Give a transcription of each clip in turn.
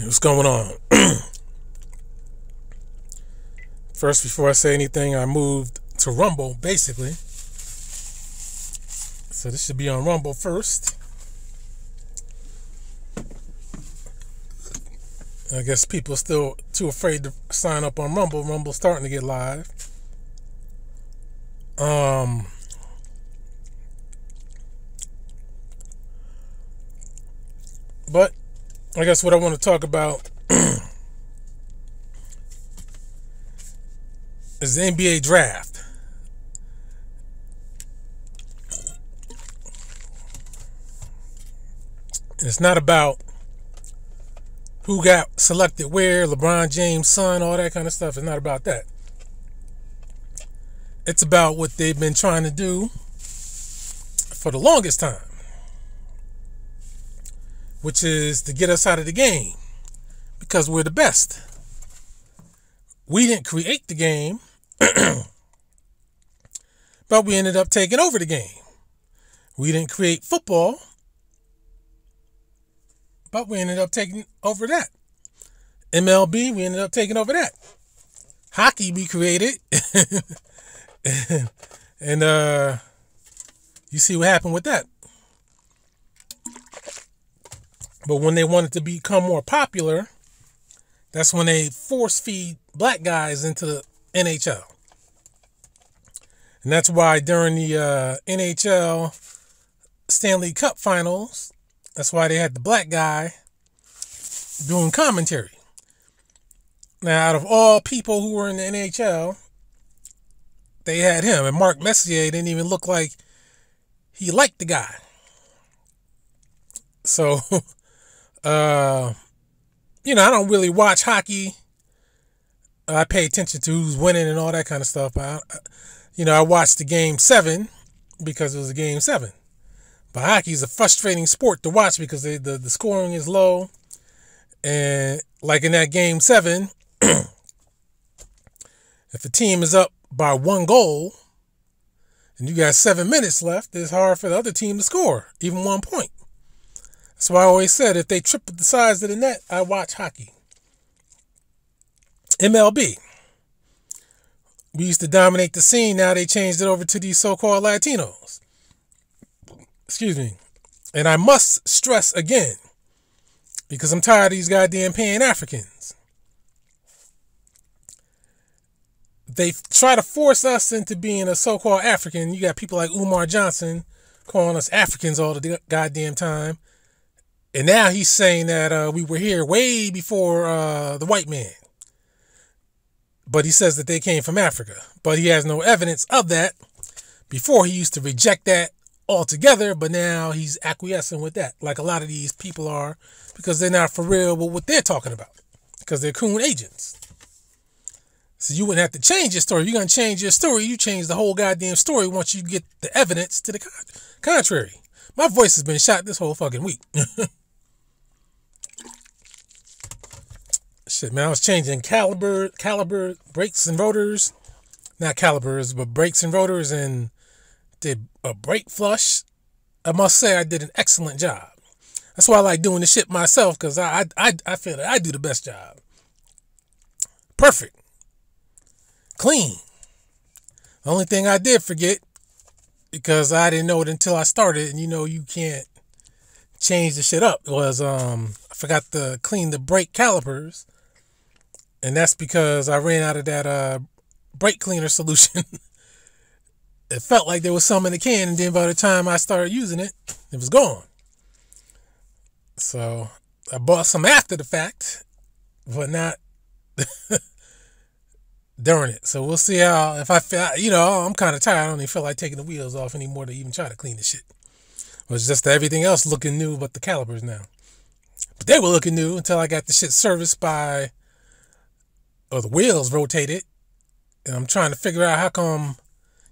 What's going on? First, before I say anything, I moved to Rumble, basically. So this should be on Rumble first. I guess people are still too afraid to sign up on Rumble. Rumble's starting to get live. Um, but I guess what I want to talk about is the NBA draft. It's not about who got selected where, LeBron James' son, all that kind of stuff. It's not about that. It's about what they've been trying to do for the longest time, which is to get us out of the game because we're the best. We didn't create the game, but we ended up taking over the game. We didn't create football, but we ended up taking over that. MLB, we ended up taking over that. Hockey, we created. and uh you see what happened with that. But when they wanted to become more popular, that's when they force feed black guys into the NHL. And that's why during the uh, NHL Stanley Cup finals, that's why they had the black guy doing commentary. Now, out of all people who were in the NHL, they had him. And Mark Messier didn't even look like he liked the guy. So, uh, you know, I don't really watch hockey. I pay attention to who's winning and all that kind of stuff. I, you know, I watched the game seven because it was a game seven. But hockey is a frustrating sport to watch because they, the, the scoring is low. And like in that game seven, if a team is up by one goal and you got seven minutes left, it's hard for the other team to score, even one point. That's why I always said if they triple the size of the net, I watch hockey. MLB. We used to dominate the scene. Now they changed it over to these so called Latinos. Excuse me. And I must stress again, because I'm tired of these goddamn Pan Africans. they try to force us into being a so-called African. You got people like Umar Johnson calling us Africans all the goddamn time, and now he's saying that uh, we were here way before uh, the white man. But he says that they came from Africa, but he has no evidence of that. Before he used to reject that altogether, but now he's acquiescing with that, like a lot of these people are, because they're not for real with what they're talking about, because they're coon agents. So you wouldn't have to change your story. You're gonna change your story. You change the whole goddamn story once you get the evidence to the contrary. My voice has been shot this whole fucking week. Shit, man, I was changing caliber, caliber brakes and rotors, not calibers, but brakes and rotors, and did a brake flush. I must say, I did an excellent job. That's why I like doing the shit myself, because I, I I feel that I do the best job. Perfect clean. The only thing I did forget, because I didn't know it until I started, and you know you can't change the shit up, was um I forgot to clean the brake calipers. And that's because I ran out of that uh brake cleaner solution. it felt like there was some in the can, and then by the time I started using it, it was gone. So I bought some after the fact, but not during it. So we'll see how if I feel you know I'm kind of tired. I don't even feel like taking the wheels off anymore to even try to clean the shit. It was just everything else looking new, but the calipers now. But they were looking new until I got the shit serviced by, or the wheels rotated, and I'm trying to figure out how come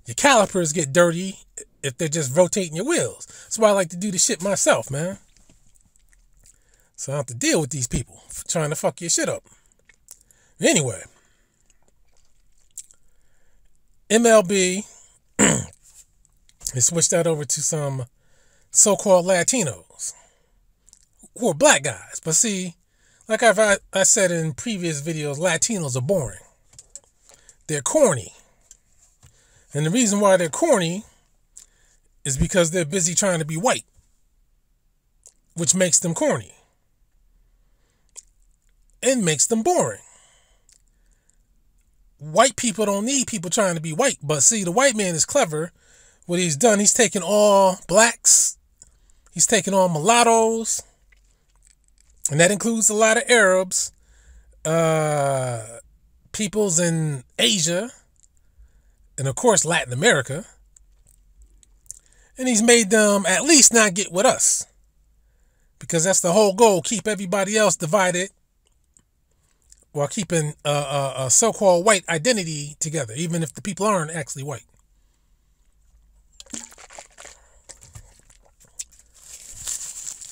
your calipers get dirty if they're just rotating your wheels. That's why I like to do the shit myself, man. So I have to deal with these people trying to fuck your shit up. Anyway. MLB has switched that over to some so called Latinos who are black guys. But see, like I've I said in previous videos, Latinos are boring. They're corny. And the reason why they're corny is because they're busy trying to be white, which makes them corny. It makes them boring. White people don't need people trying to be white, but see, the white man is clever. What he's done, he's taken all blacks, he's taken all mulattoes, and that includes a lot of Arabs, uh, peoples in Asia, and of course Latin America. And he's made them at least not get with us. Because that's the whole goal keep everybody else divided while keeping a, a, a so called white identity together, even if the people aren't actually white.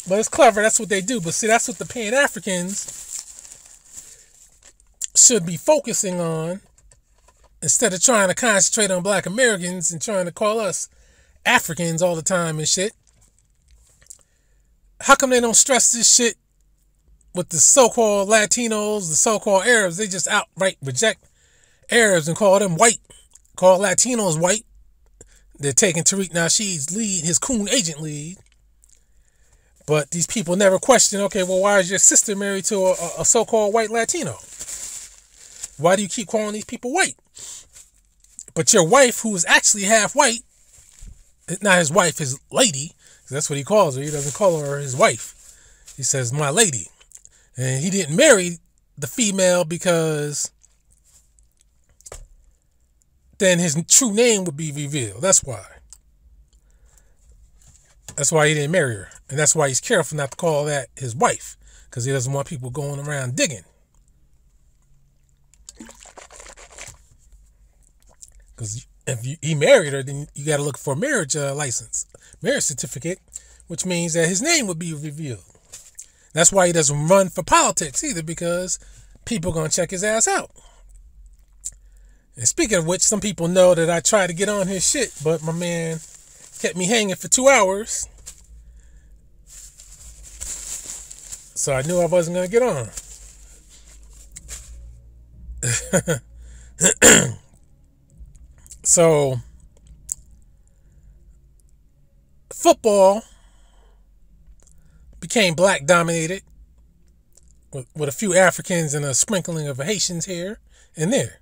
But it's clever. That's what they do. But see, that's what the Pan Africans should be focusing on instead of trying to concentrate on black Americans and trying to call us Africans all the time and shit. How come they don't stress this shit with the so-called Latinos, the so-called Arabs? They just outright reject Arabs and call them white, call Latinos white. They're taking Tariq Nasheed's lead, his coon agent lead. But these people never question, okay, well, why is your sister married to a, a so-called white Latino? Why do you keep calling these people white? But your wife, who is actually half white, not his wife, his lady, that's what he calls her. He doesn't call her his wife. He says, my lady. And he didn't marry the female because then his true name would be revealed. That's why. That's why he didn't marry her. And that's why he's careful not to call that his wife. Because he doesn't want people going around digging. Because if you, he married her, then you got to look for a marriage uh, license, marriage certificate, which means that his name would be revealed. That's why he doesn't run for politics either, because people are going to check his ass out. And speaking of which, some people know that I tried to get on his shit, but my man kept me hanging for two hours. So I knew I wasn't going to get on. So, football became black dominated with, with a few Africans and a sprinkling of Haitians here and there.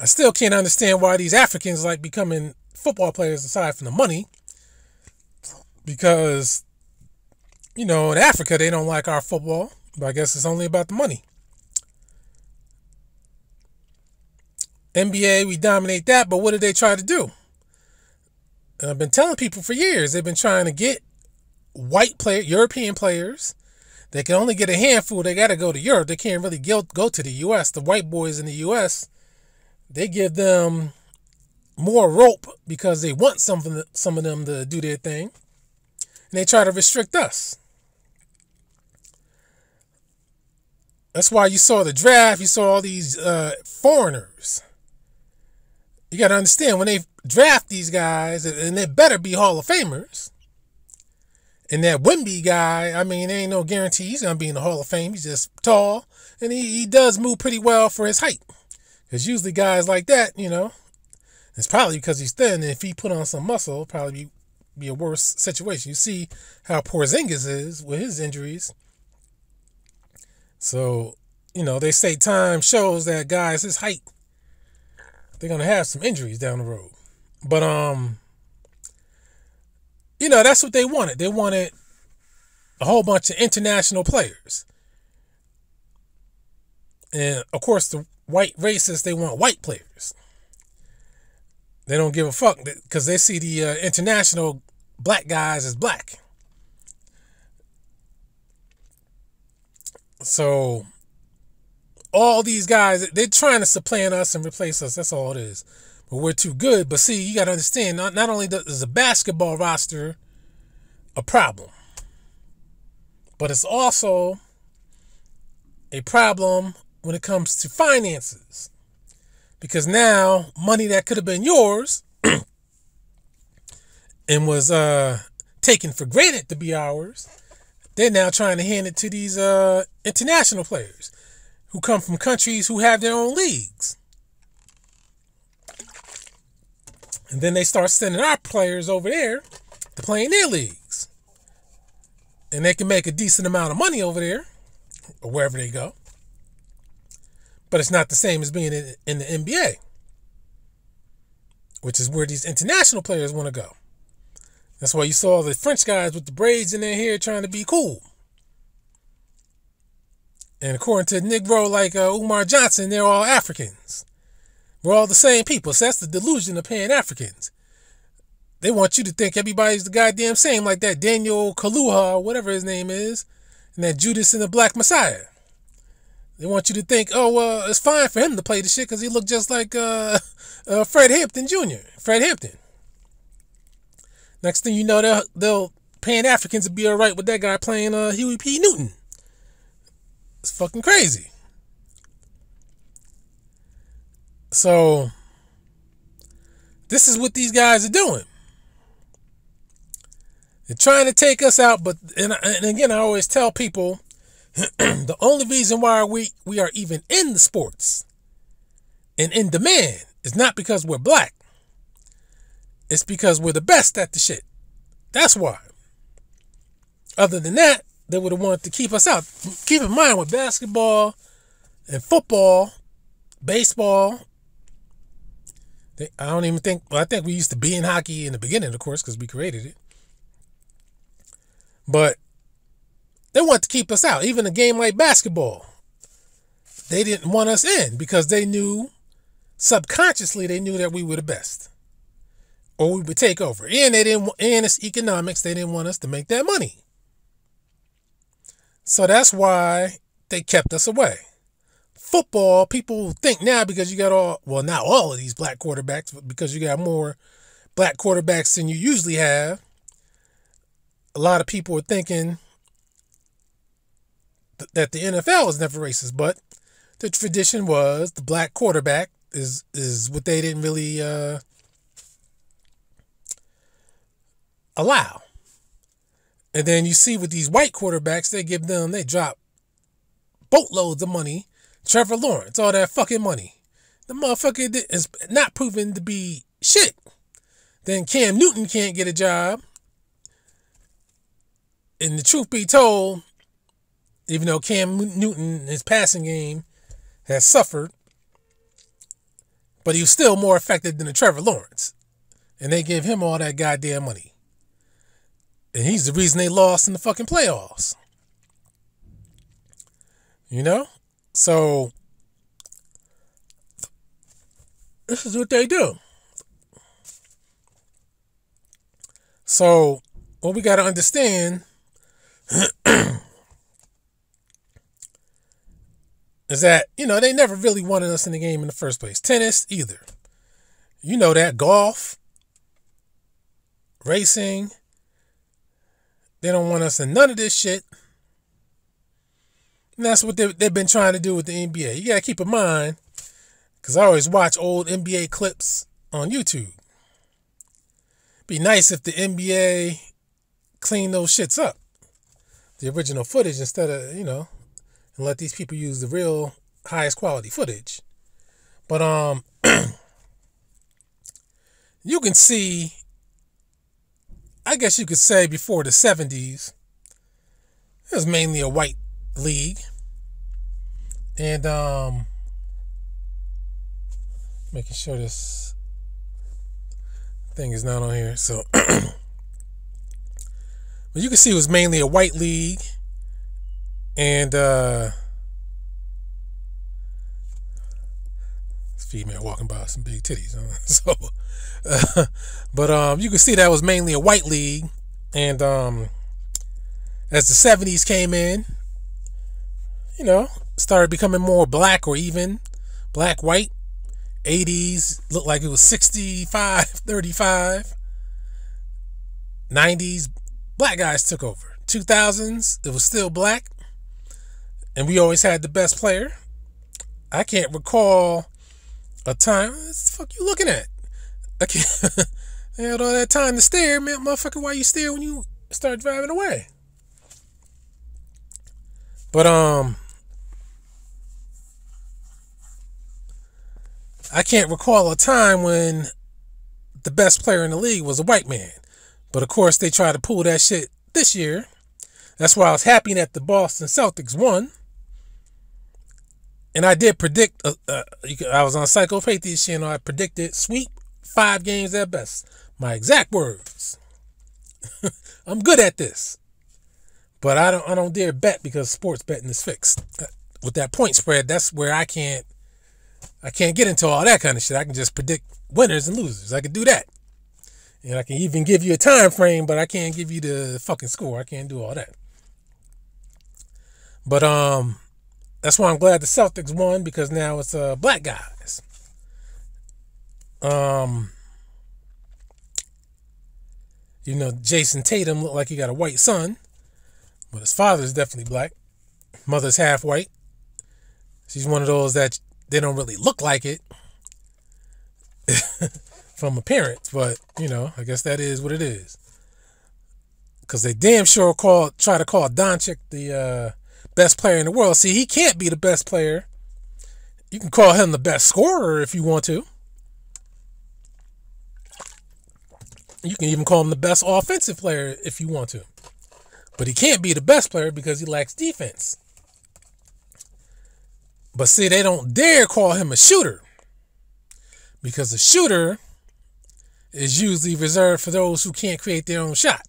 I still can't understand why these Africans like becoming football players aside from the money. Because, you know, in Africa, they don't like our football. But I guess it's only about the money. NBA, we dominate that, but what did they try to do? And I've been telling people for years, they've been trying to get white player, European players. They can only get a handful. They got to go to Europe. They can't really go, go to the U.S. The white boys in the U.S., they give them more rope because they want some some of them to do their thing. And they try to restrict us. That's why you saw the draft. You saw all these uh, foreigners you got to understand when they draft these guys, and they better be Hall of Famers. And that Wemby guy, I mean, there ain't no guarantee he's gonna be in the Hall of Fame. He's just tall, and he, he does move pretty well for his height. Because usually guys like that, you know, it's probably because he's thin. And if he put on some muscle, probably be, be a worse situation. You see how Porzingis is with his injuries. So, you know, they say time shows that guys his height they're gonna have some injuries down the road. But um, you know, that's what they wanted. They wanted a whole bunch of international players. And of course, the white racists, they want white players. They don't give a fuck because they see the uh, international black guys as black. So all these guys, they're trying to supplant us and replace us. That's all it is. But we're too good. But see, you got to understand, not, not only does the basketball roster a problem, but it's also a problem when it comes to finances. Because now, money that could have been yours and was uh, taken for granted to be ours, they're now trying to hand it to these uh, international players who come from countries who have their own leagues. And then they start sending our players over there to play in their leagues. And they can make a decent amount of money over there or wherever they go. But it's not the same as being in, in the NBA, which is where these international players want to go. That's why you saw the French guys with the braids in their hair trying to be cool. And according to Negro like uh, Umar Johnson, they're all Africans. We're all the same people. So that's the delusion of Pan Africans. They want you to think everybody's the goddamn same, like that Daniel Kaluuya or whatever his name is, and that Judas and the Black Messiah. They want you to think, oh, well, it's fine for him to play the shit because he looked just like uh, uh, Fred Hampton Jr., Fred Hampton. Next thing you know, they'll, they'll Pan Africans will be all right with that guy playing uh, Huey P. Newton. It's fucking crazy. So, this is what these guys are doing. They're trying to take us out, but and, and again, I always tell people the only reason why we, we are even in the sports and in demand is not because we're black. It's because we're the best at the shit. That's why. Other than that, they would have wanted to keep us out. Keep in mind with basketball and football, baseball. They, I don't even think. Well, I think we used to be in hockey in the beginning, of course, because we created it. But they want to keep us out. Even a game like basketball, they didn't want us in because they knew, subconsciously, they knew that we were the best or we would take over. And they didn't and it's economics, they didn't want us to make that money. So that's why they kept us away. Football, people think now because you got all well, not all of these black quarterbacks, but because you got more black quarterbacks than you usually have. A lot of people are thinking th- that the NFL was never racist, but the tradition was the black quarterback is is what they didn't really uh, allow. And then you see with these white quarterbacks, they give them, they drop boatloads of money. Trevor Lawrence, all that fucking money. The motherfucker is not proven to be shit. Then Cam Newton can't get a job. And the truth be told, even though Cam Newton, his passing game has suffered, but he was still more effective than the Trevor Lawrence. And they give him all that goddamn money. And he's the reason they lost in the fucking playoffs. You know? So, this is what they do. So, what we got to understand is that, you know, they never really wanted us in the game in the first place. Tennis, either. You know that. Golf, racing, they don't want us in none of this shit. And that's what they, they've been trying to do with the NBA. You got to keep in mind, because I always watch old NBA clips on YouTube. Be nice if the NBA clean those shits up. The original footage instead of, you know, and let these people use the real highest quality footage. But um you can see I guess you could say before the 70s, it was mainly a white league. And um making sure this thing is not on here. So but you can see it was mainly a white league. And uh female walking by some big titties. Huh? So, uh, but um, you can see that was mainly a white league, and um, as the '70s came in, you know, started becoming more black or even black white. 80s looked like it was 65 35 90s black guys took over 2000s it was still black and we always had the best player i can't recall a time. What the fuck you looking at? I can't. I had all that time to stare, man. Motherfucker, why you stare when you start driving away? But um I can't recall a time when the best player in the league was a white man. But of course they tried to pull that shit this year. That's why I was happy that the Boston Celtics won. And I did predict, uh, uh, I was on Psycho Psychopathia channel, I predicted sweep five games at best. My exact words. I'm good at this. But I don't I don't dare bet because sports betting is fixed. Uh, with that point spread, that's where I can't I can't get into all that kind of shit. I can just predict winners and losers. I can do that. And I can even give you a time frame, but I can't give you the fucking score. I can't do all that. But um that's why I'm glad the Celtics won because now it's uh black guys. Um you know, Jayson Tatum looked like he got a white son. But his father's definitely black. Mother's half white. She's one of those that they don't really look like it from appearance, but you know, I guess that is what it is. Cause they damn sure call try to call Doncic the uh, best player in the world. See, he can't be the best player. You can call him the best scorer if you want to. You can even call him the best offensive player if you want to. But he can't be the best player because he lacks defense. But see, they don't dare call him a shooter because a shooter is usually reserved for those who can't create their own shot.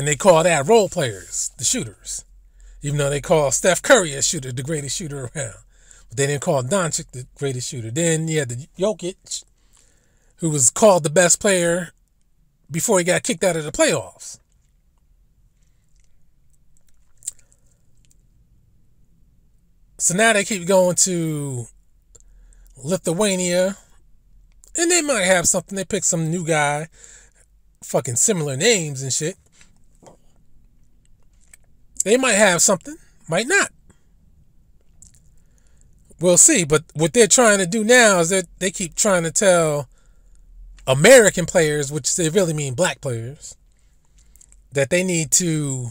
And they call that role players, the shooters. Even though they call Steph Curry a shooter, the greatest shooter around. But they didn't call Doncic the greatest shooter. Then you had the Jokic, who was called the best player before he got kicked out of the playoffs. So now they keep going to Lithuania. And they might have something. They pick some new guy. Fucking similar names and shit. They might have something. Might not. We'll see. But what they're trying to do now is that they keep trying to tell American players, which they really mean black players, that they need to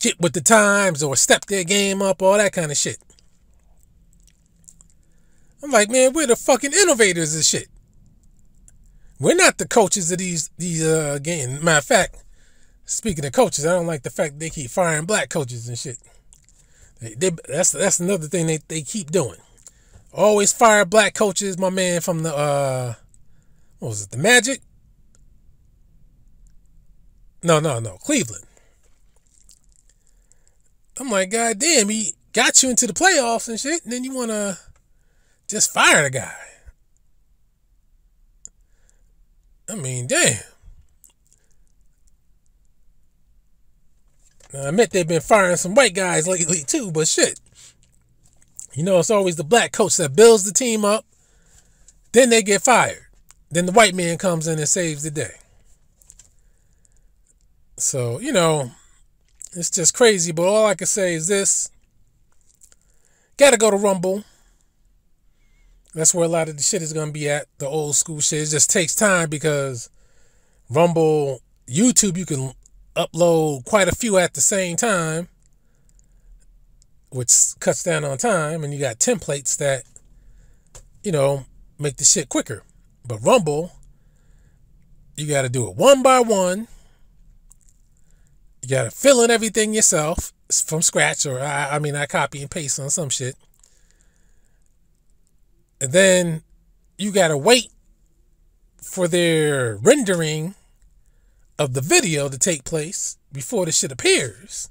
get with the times or step their game up, all that kind of shit. I'm like, man, we're the fucking innovators of shit. We're not the coaches of these these uh games. Matter of fact, speaking of coaches, I don't like the fact they keep firing black coaches and shit. They, they, that's that's another thing they, they keep doing. Always fire black coaches. My man from the uh, what was it? The Magic? No, no, no. Cleveland. I'm like, God damn, he got you into the playoffs and shit, and then you wanna just fire the guy. I mean, damn. Now, I admit they've been firing some white guys lately too, but shit. You know, it's always the black coach that builds the team up. Then they get fired. Then the white man comes in and saves the day. So, you know, it's just crazy. But all I can say is this gotta go to Rumble. That's where a lot of the shit is gonna be at. The old school shit. It just takes time because Rumble, YouTube, you can upload quite a few at the same time which cuts down on time, and you got templates that, you know, make the shit quicker. But Rumble, you got to do it one by one. You got to fill in everything yourself from scratch, or I, I mean, I copy and paste on some shit. And then you got to wait for their rendering of the video to take place before the shit appears.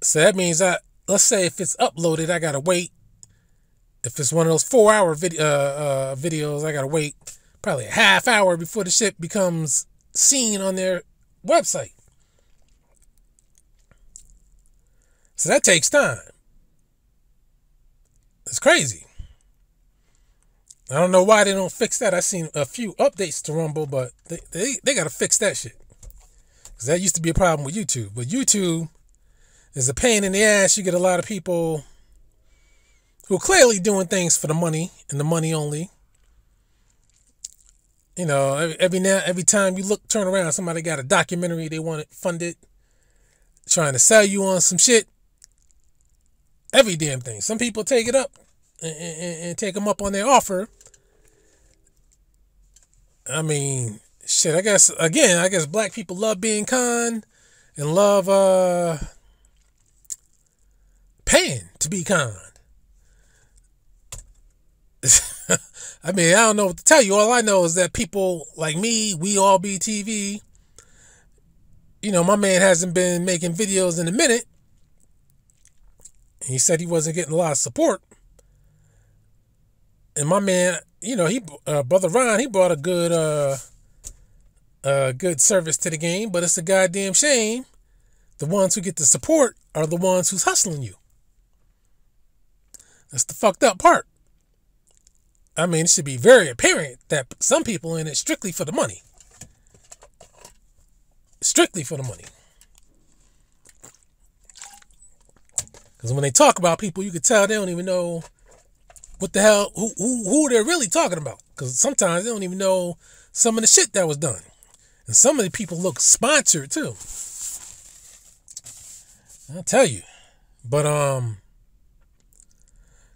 So that means I let's say if it's uploaded, I gotta wait. If it's one of those four hour video uh, uh, videos, I gotta wait probably a half hour before the shit becomes seen on their website. So that takes time. It's crazy. I don't know why they don't fix that. I seen a few updates to Rumble, but they they, they gotta fix that shit. Cause that used to be a problem with YouTube. But YouTube is a pain in the ass. You get a lot of people who are clearly doing things for the money and the money only. You know, every now every time you look turn around, somebody got a documentary they want it funded, trying to sell you on some shit. Every damn thing. Some people take it up and, and, and take them up on their offer. I mean, shit. I guess again, I guess black people love being kind and love uh paying to be kind. I mean, I don't know what to tell you. All I know is that people like me, we all be TV. You know, my man hasn't been making videos in a minute. He said he wasn't getting a lot of support. And my man, you know, he uh, brother Ron, he brought a good uh a good service to the game, but it's a goddamn shame. The ones who get the support are the ones who's hustling you. That's the fucked up part. I mean, it should be very apparent that some people in it strictly for the money. Strictly for the money. Because when they talk about people, you can tell they don't even know what the hell, who, who, who they're really talking about. Because sometimes they don't even know some of the shit that was done. And some of the people look sponsored too. I'll tell you. But um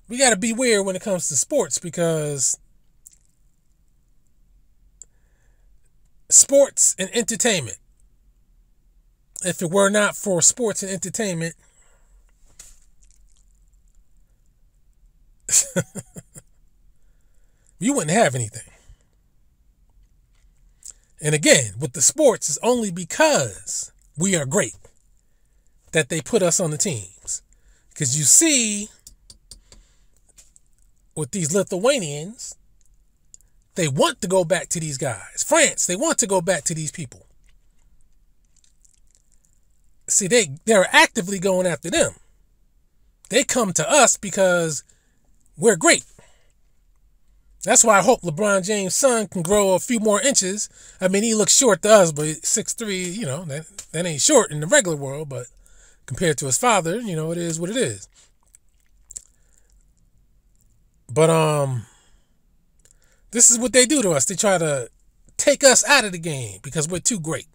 we got to beware when it comes to sports because sports and entertainment. If it were not for sports and entertainment, you wouldn't have anything. And again, with the sports, it's only because we are great that they put us on the teams. Because you see with these Lithuanians, they want to go back to these guys. France, they want to go back to these people. See, they, they're actively going after them. They come to us because we're great. That's why I hope LeBron James' son can grow a few more inches. I mean, he looks short to us, but six three, you know, that, that ain't short in the regular world, but compared to his father, you know, it is what it is. But um this is what they do to us. They try to take us out of the game because we're too great.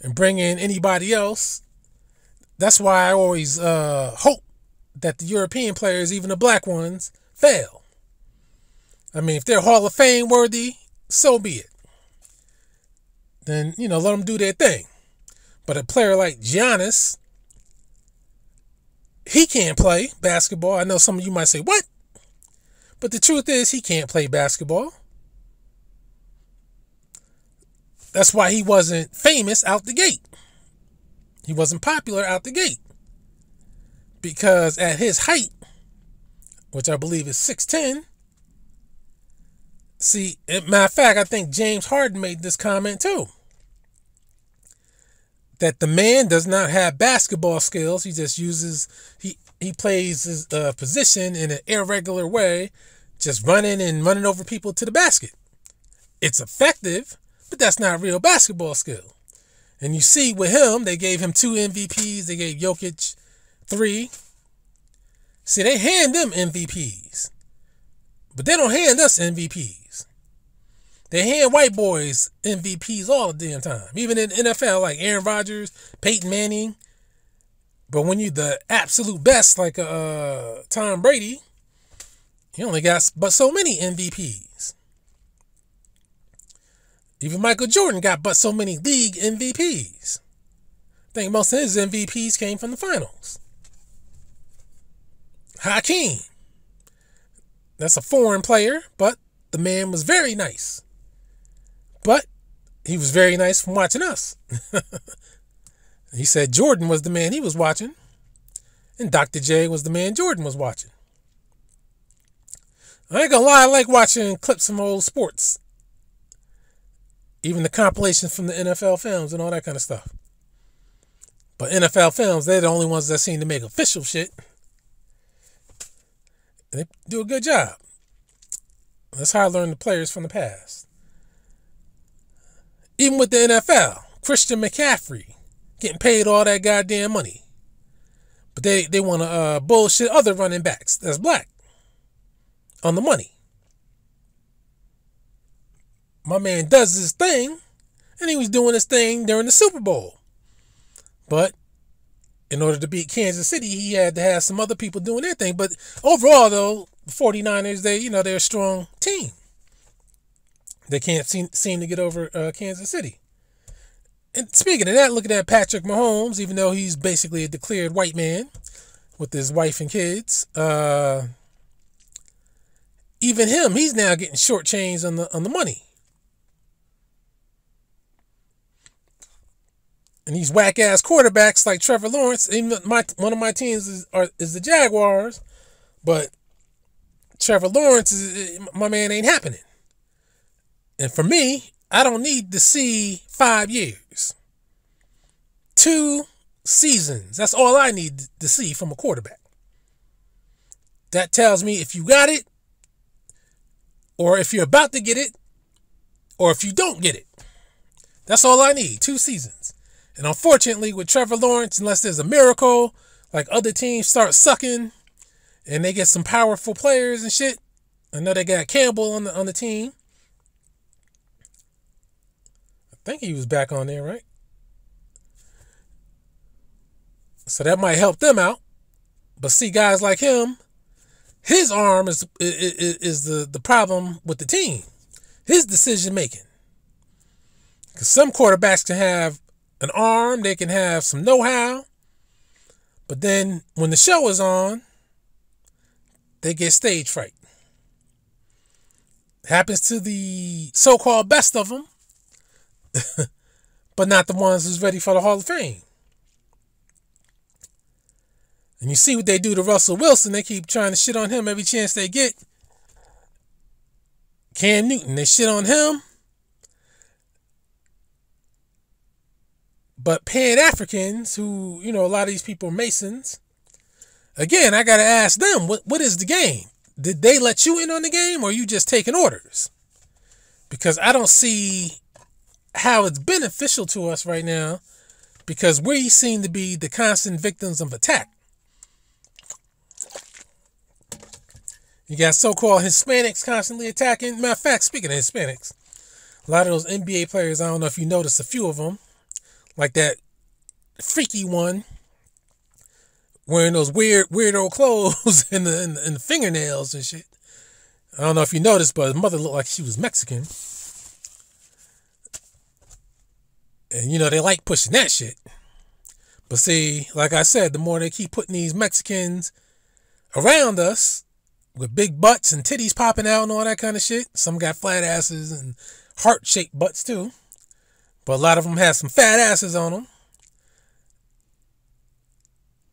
And bring in anybody else. That's why I always uh, hope that the European players, even the black ones, fail. I mean, if they're Hall of Fame worthy, so be it. Then, you know, let them do their thing. But a player like Giannis, he can't play basketball. I know some of you might say, what? But the truth is, he can't play basketball. That's why he wasn't famous out the gate. He wasn't popular out the gate. Because at his height, which I believe is 6'10, see, matter of fact, I think James Harden made this comment too. That the man does not have basketball skills. He just uses, he, he plays his uh, position in an irregular way just running and running over people to the basket. It's effective, but that's not real basketball skill. And you see with him, they gave him two MVPs. They gave Jokic three. See, they hand them MVPs, but they don't hand us MVPs. They hand white boys MVPs all the damn time. Even in NFL, like Aaron Rodgers, Peyton Manning. But when you the absolute best, like uh, Tom Brady, he only got but so many MVPs. Even Michael Jordan got but so many league MVPs. I think most of his MVPs came from the finals. Hakeem. That's a foreign player, but the man was very nice. But he was very nice from watching us. he said Jordan was the man he was watching, and Dr. J was the man Jordan was watching. I ain't gonna lie, I like watching clips from old sports. Even the compilations from the NFL films and all that kind of stuff. But NFL films, they're the only ones that seem to make official shit. And they do a good job. That's how I learned the players from the past. Even with the NFL, Christian McCaffrey getting paid all that goddamn money. But they, they want to uh, bullshit other running backs that's black on the money. my man does his thing, and he was doing his thing during the Super Bowl. But in order to beat Kansas City, he had to have some other people doing their thing. But overall, though, the 49ers, they, you know, they're a strong team. They can't seem, seem to get over uh, Kansas City. And speaking of that, looking at Patrick Mahomes, even though he's basically a declared white man with his wife and kids, uh, even him, he's now getting shortchanged on the on the money. And these whack ass quarterbacks like Trevor Lawrence, even my one of my teams is are, is the Jaguars, but Trevor Lawrence is eh, my man ain't happening. And for me, I don't need to see five years. Two seasons. That's all I need to see from a quarterback. That tells me if you got it, or if you're about to get it, or if you don't get it. That's all I need. Two seasons. And unfortunately, with Trevor Lawrence, unless there's a miracle, like other teams start sucking and they get some powerful players and shit. I know they got Campbell on the on the team. I think he was back on there, right? So that might help them out. But see, guys like him, his arm is is, is the, the problem with the team. His decision making. Because some quarterbacks can have an arm, they can have some know how. But then when the show is on, they get stage fright. Happens to the so called best of them, but not the ones who's ready for the Hall of Fame. And you see what they do to Russell Wilson. They keep trying to shit on him every chance they get. Cam Newton, they shit on him. But Pan Africans, who, you know, a lot of these people are Masons, again, I got to ask them, what, what is the game? Did they let you in on the game or you just taking orders? Because I don't see how it's beneficial to us right now because we seem to be the constant victims of attack. You got so-called Hispanics constantly attacking. Matter of fact, speaking of Hispanics, a lot of those NBA players, I don't know if you noticed a few of them, like that freaky one wearing those weird weirdo clothes and the, and the, and the fingernails and shit. I don't know if you noticed, but his mother looked like she was Mexican. And you know, they like pushing that shit. But see, like I said, the more they keep putting these Mexicans around us with big butts and titties popping out and all that kind of shit. Some got flat asses and heart shaped butts too. But a lot of them have some fat asses on them.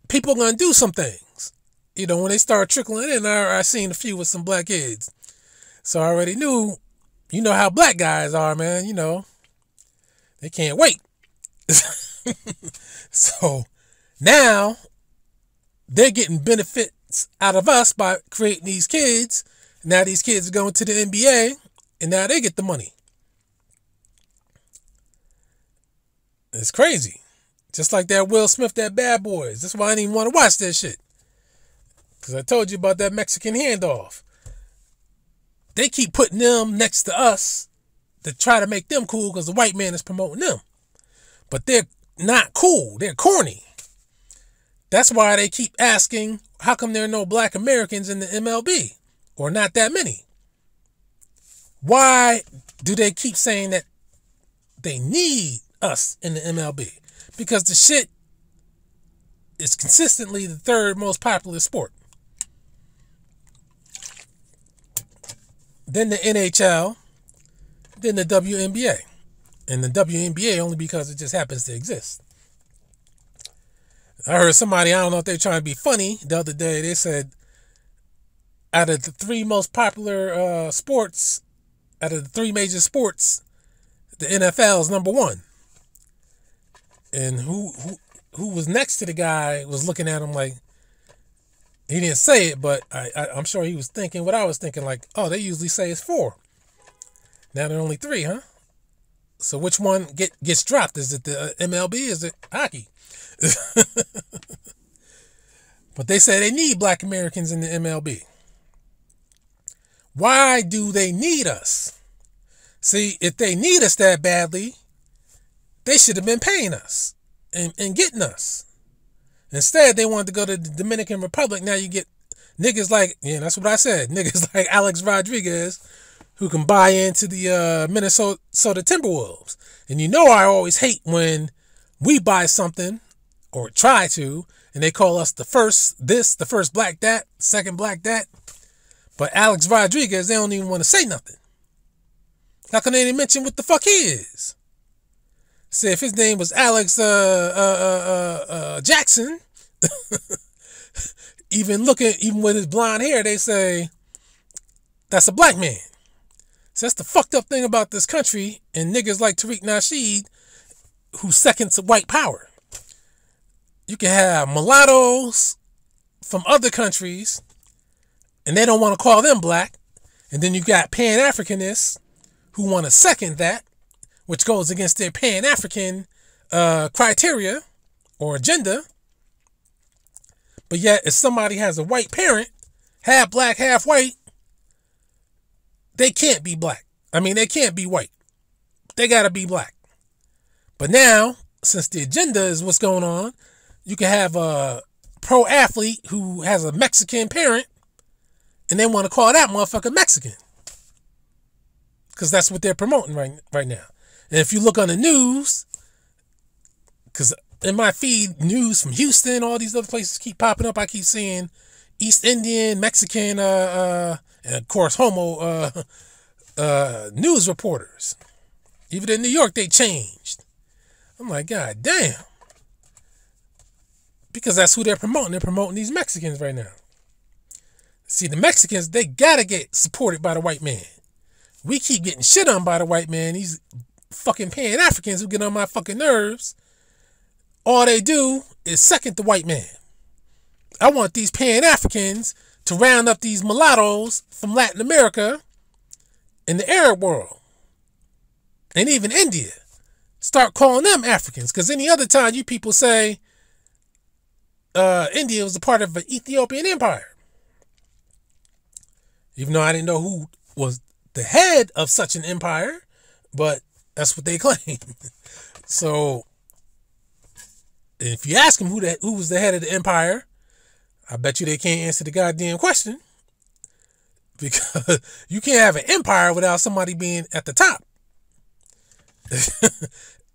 People are gonna do some things. You know, when they start trickling in, I, I seen a few with some black kids. So I already knew, you know how black guys are, man. You know, they can't wait. so now they're getting benefits out of us by creating these kids. Now these kids are going to the NBA and now they get the money. It's crazy. Just like that Will Smith, that Bad Boys. That's why I didn't even want to watch that shit. Because I told you about that Mexican handoff. They keep putting them next to us to try to make them cool because the white man is promoting them. But they're not cool. They're corny. That's why they keep asking, how come there are no black Americans in the MLB? Or not that many? Why do they keep saying that they need us in the MLB? Because the shit is consistently the third most popular sport. Then the NHL, then the WNBA. And the WNBA only because it just happens to exist. I heard somebody, I don't know if they're trying to be funny, the other day, they said out of the three most popular uh, sports, out of the three major sports, the NFL is number one and who who who was next to the guy was looking at him like he didn't say it, but I, I am sure he was thinking what I was thinking. Like, oh, they usually say it's four. Now they're only three, huh? So which one get gets dropped? Is it the uh, MLB? Is it hockey? but they say they need Black Americans in the MLB. Why do they need us? See, if they need us that badly, they should have been paying us and, and getting us. Instead, they wanted to go to the Dominican Republic. Now you get niggas like, yeah, that's what I said. Niggas like Alex Rodriguez who can buy into the uh, Minnesota Timberwolves. And you know I always hate when we buy something or try to, and they call us the first this, the first black that, second black that. But Alex Rodriguez, they don't even want to say nothing. How can they even mention what the fuck he is? Say if his name was Alex uh, uh, uh, uh Jackson, even looking, even with his blonde hair, they say that's a black man. So that's the fucked up thing about this country and niggas like Tariq Nasheed, second to white power. You can have mulattoes from other countries, and they don't want to call them black. And then you got Pan Africanists who want to second that, which goes against their Pan African uh, criteria or agenda. But yet, if somebody has a white parent, half black, half white, they can't be black. I mean, they can't be white. They got to be black. But now, since the agenda is what's going on, you can have a pro athlete who has a Mexican parent and they want to call that motherfucker Mexican because that's what they're promoting right right now. And if you look on the news, because in my feed, news from Houston, all these other places keep popping up. I keep seeing East Indian, Mexican, uh, uh, and of course, homo uh, uh, news reporters. Even in New York, they changed. I'm like, God damn. Because that's who they're promoting. They're promoting these Mexicans right now. See, the Mexicans, they gotta get supported by the white man. We keep getting shit on by the white man. These fucking Pan Africans who get on my fucking nerves. All they do is second the white man. I want these Pan Africans to round up these mulattoes from Latin America and the Arab world and even India. Start calling them Africans because any other time you people say uh, India was a part of an Ethiopian empire. Even though I didn't know who was the head of such an empire, but that's what they claim. so if you ask them who that who was the head of the empire, I bet you they can't answer the goddamn question. Because you can't have an empire without somebody being at the top.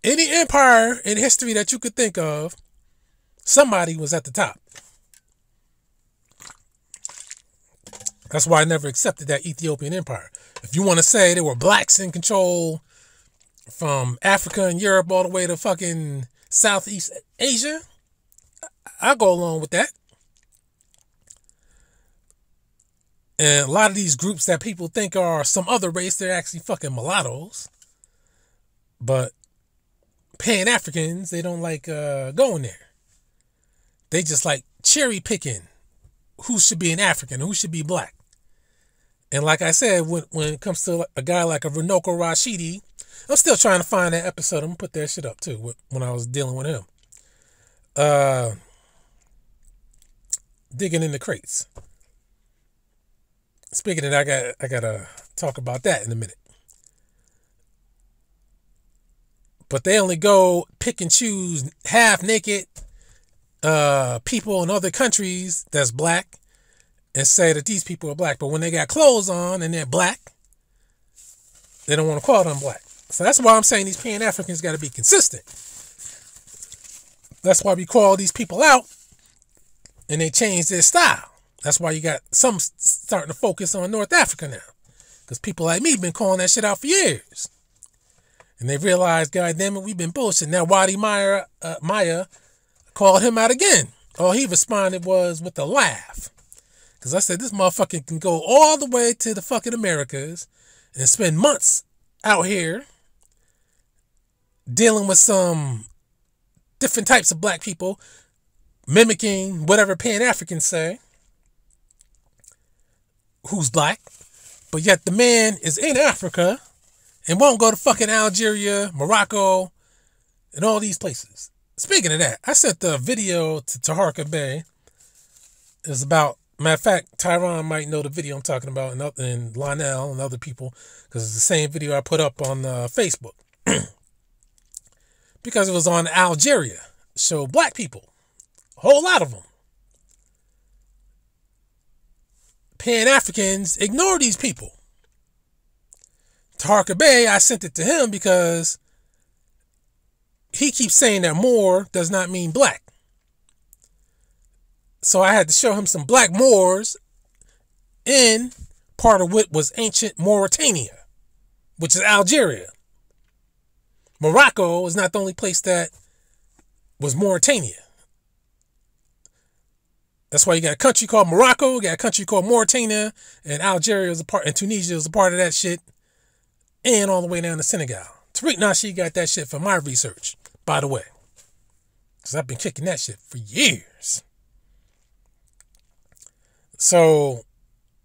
Any empire in history that you could think of, somebody was at the top. That's why I never accepted that Ethiopian empire. If you want to say there were blacks in control from Africa and Europe all the way to fucking Southeast Asia, I'll go along with that. And a lot of these groups that people think are some other race, they're actually fucking mulattoes. But Pan Africans, they don't like uh, going there. They just like cherry picking who should be an African, who should be black. And like I said, when, when it comes to a guy like a Runoko Rashidi, I'm still trying to find that episode. I'm gonna put that shit up too when I was dealing with him. Uh, digging in the crates. Speaking of that, I got I gotta talk about that in a minute. But they only go pick and choose half naked uh, people in other countries that's black and say that these people are black. But when they got clothes on and they're black, they don't want to call them black. So that's why I'm saying these Pan Africans got to be consistent. That's why we call these people out and they change their style. That's why you got some starting to focus on North Africa now. Because people like me have been calling that shit out for years. And they realized, God damn it, we've been bullshit. Now Wadi Meyer, uh, called him out again. All he responded was with a laugh. Because I said, this motherfucker can go all the way to the fucking Americas and spend months out here dealing with some different types of black people, mimicking whatever Pan Africans say, who's black, but yet the man is in Africa and won't go to fucking Algeria, Morocco, and all these places. Speaking of that, I sent the video to Taharka Bey. It's about Matter of fact, Tyron might know the video I'm talking about, and, and Lionel and other people, because it's the same video I put up on uh, Facebook. because it was on Algeria. So black people, a whole lot of them. Pan Africans ignore these people. Taharka Bey, I sent it to him because he keeps saying that Moor does not mean black. So I had to show him some black Moors in part of what was ancient Mauritania, which is Algeria. Morocco is not the only place that was Mauritania. That's why you got a country called Morocco, you got a country called Mauritania, and Algeria is a part, and Tunisia is a part of that shit, and all the way down to Senegal. Tariq Nasheed got that shit from my research, by the way. Because I've been kicking that shit for years. So,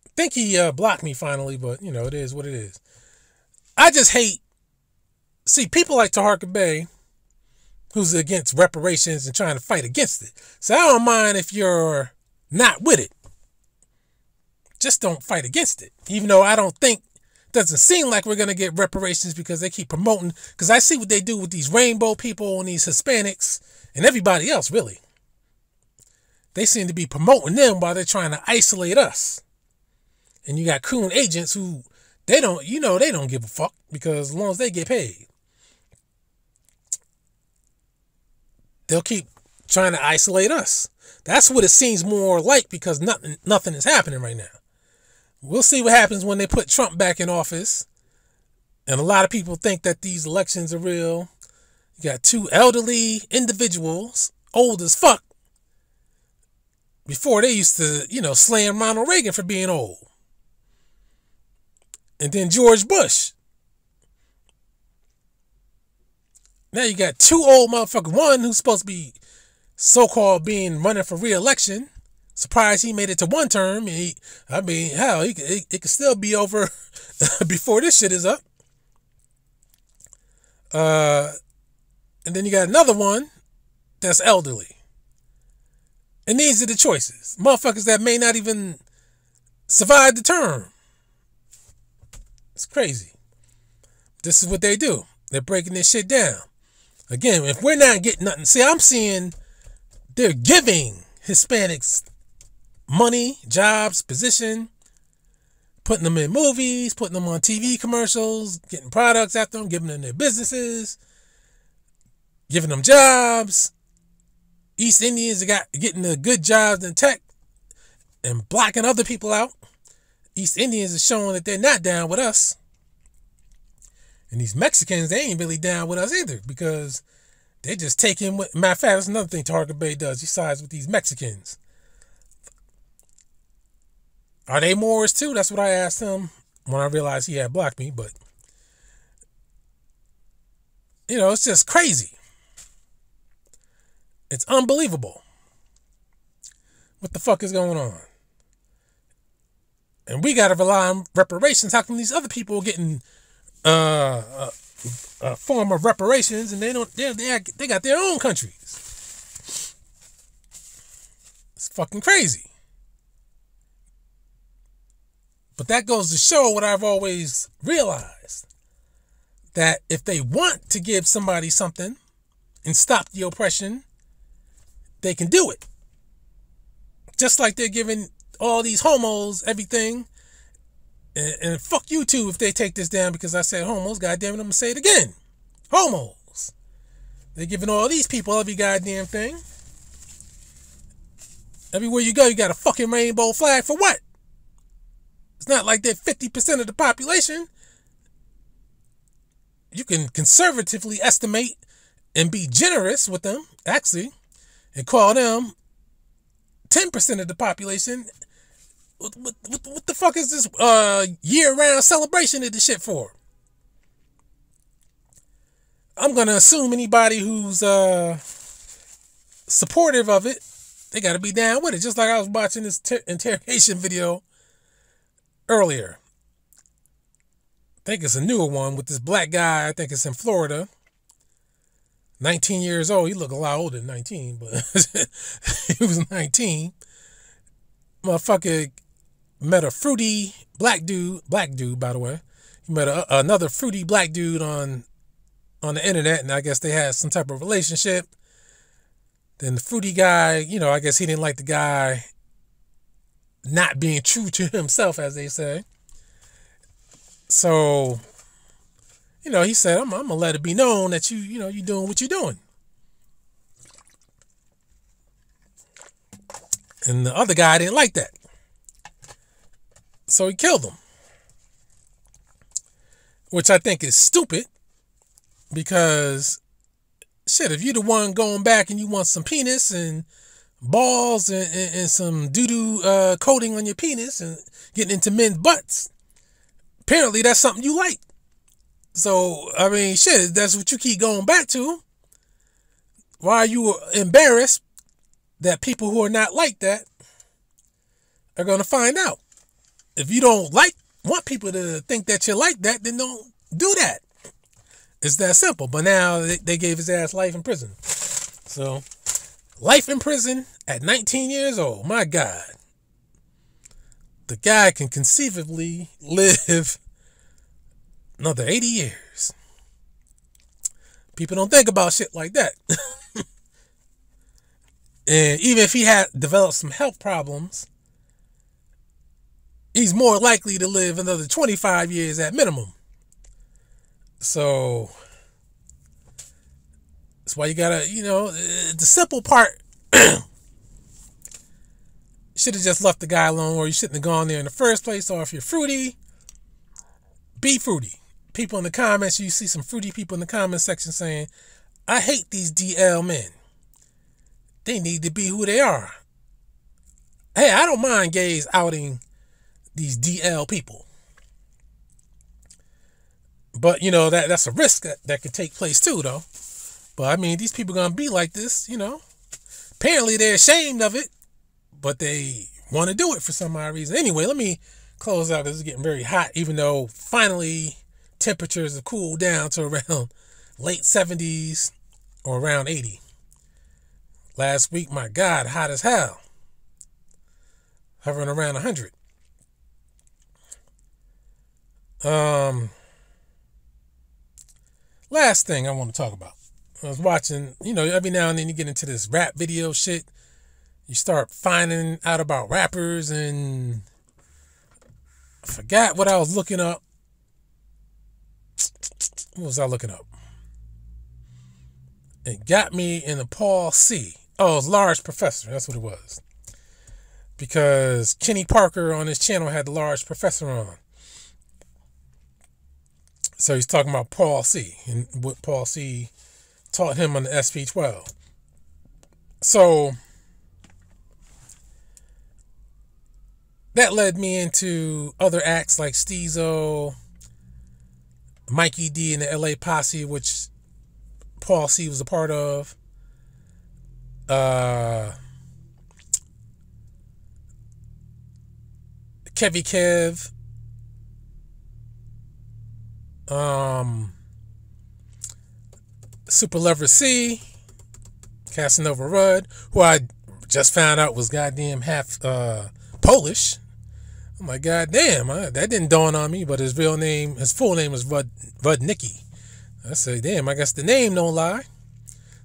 I think he uh, blocked me finally, but you know, it is what it is. I just hate, see, people like Taharka Bey, who's against reparations and trying to fight against it. So I don't mind if you're not with it. Just don't fight against it. Even though I don't think doesn't seem like we're gonna get reparations because they keep promoting because I see what they do with these rainbow people and these Hispanics and everybody else really. They seem to be promoting them while they're trying to isolate us. And you got coon agents who they don't you know they don't give a fuck because as long as they get paid. They'll keep trying to isolate us. That's what it seems more like because nothing nothing is happening right now. We'll see what happens when they put Trump back in office. And a lot of people think that these elections are real. You got two elderly individuals, old as fuck. Before they used to, you know, slam Ronald Reagan for being old. And then George Bush. Now you got two old motherfuckers. One who's supposed to be so-called being running for re-election. Surprised he made it to one term. He, I mean, hell, he, it, it could still be over before this shit is up. Uh, and then you got another one that's elderly. And these are the choices. Motherfuckers that may not even survive the term. It's crazy. This is what they do. They're breaking this shit down. Again, if we're not getting nothing, see, I'm seeing they're giving Hispanics money, jobs, position, putting them in movies, putting them on TV commercials, getting products after them, giving them their businesses, giving them jobs. East Indians got getting the good jobs in tech and blocking other people out. East Indians are showing that they're not down with us. And these Mexicans, they ain't really down with us either because they just take him with. Matter of fact, that's another thing Taharka Bey does. He sides with these Mexicans. Are they Moors too? That's what I asked him when I realized he had blocked me. But you know, it's just crazy. It's unbelievable. What the fuck is going on? And we gotta rely on reparations. How come these other people are getting uh, uh a form of reparations, and they don't. They they they got their own countries. It's fucking crazy. But that goes to show what I've always realized that if they want to give somebody something and stop the oppression, they can do it. Just like they're giving all these homos everything and, and fuck you too if they take this down because I said homos. God damn it, I'm gonna say it again. Homos. They're giving all these people every goddamn thing. Everywhere you go, you got a fucking rainbow flag for what? It's not like they're 50% of the population. You can conservatively estimate and be generous with them, actually, and call them 10% of the population what, what, what the fuck is this uh, year-round celebration of the shit for? I'm gonna assume anybody who's uh, supportive of it, they gotta be down with it. Just like I was watching this ter- interrogation video earlier. I think it's a newer one with this black guy. I think it's in Florida. 19 years old. He looked a lot older than 19, but he was 19 motherfucker met a fruity black dude, black dude by the way. He met a, another fruity black dude on on the internet, and I guess they had some type of relationship. Then the fruity guy, you know, I guess he didn't like the guy not being true to himself, as they say. So, you know, he said, I'm, I'm gonna let it be known that you, you know, you're doing what you're doing. And the other guy didn't like that. So he killed him. Which I think is stupid because shit, if you're the one going back and you want some penis and balls and, and, and some doo doo uh, coating on your penis and getting into men's butts, apparently that's something you like. So, I mean, shit, that's what you keep going back to. Why are you embarrassed that people who are not like that are going to find out? If you don't like, want people to think that you're like that, then don't do that. It's that simple. But now they, they gave his ass life in prison. So, life in prison at 19 years old. My God. The guy can conceivably live another 80 years. People don't think about shit like that. and even if he had developed some health problems, he's more likely to live another 25 years at minimum. So that's why you gotta, you know, uh, the simple part. should have just left the guy alone, or you shouldn't have gone there in the first place. Or if you're fruity, be fruity. People in the comments, you see some fruity people in the comment section saying, I hate these DL men. They need to be who they are. Hey, I don't mind gays outing these DL people. But you know that that's a risk that, that could take place too, though. But I mean, these people gonna be like this, you know. Apparently they're ashamed of it, but they want to do it for some odd reason. Anyway, let me close out. This is getting very hot, even though finally temperatures have cooled down to around late 70s or around 80. Last week, my God, hot as hell. Hovering around 100. Um, last thing I want to talk about. I was watching, you know, every now and then you get into this rap video shit. You start finding out about rappers and I forgot what I was looking up. What was I looking up? It got me in the Paul C. Oh, it was Large Professor. That's what it was. Because Kenny Parker on his channel had the Large Professor on. So he's talking about Paul C. and what Paul C. taught him on the SP 12. So that led me into other acts like Stezo, Mikey D and the LA Posse, which Paul C was a part of. Uh, Kevy Kev, um, Super Lover C, Casanova Rud, who I just found out was goddamn half uh, Polish. I'm like, goddamn, I, that didn't dawn on me, but his real name, his full name is Rud, Rudnicki. I say, damn, I guess the name don't lie.